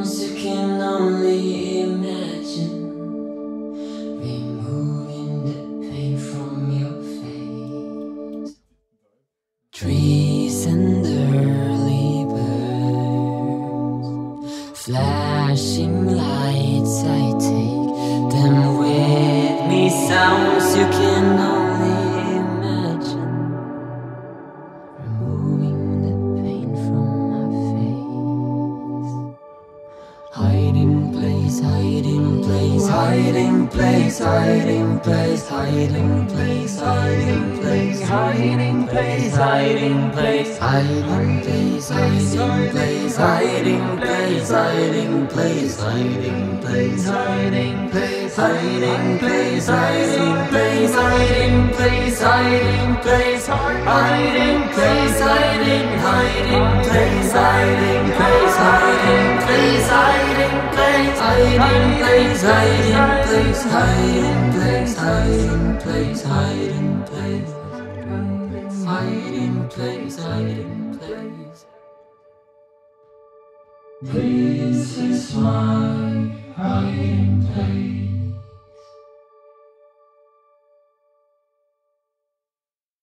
ones you can only imagine Removing the pain from your face. Trees and early birds Flashing lights, I take them with me. Sounds you can hiding place, hiding place, hiding place, hiding place, hiding place, hiding place, hiding place, hiding place, hiding place, hiding place, hiding place, hiding place, hiding place, hiding place, hiding place, hiding place, hiding place, hiding, hiding place, hiding place, hiding place, hiding place, hiding place, hiding place, hiding place, hiding place, hiding place, hiding place, hiding place. This is my hiding place.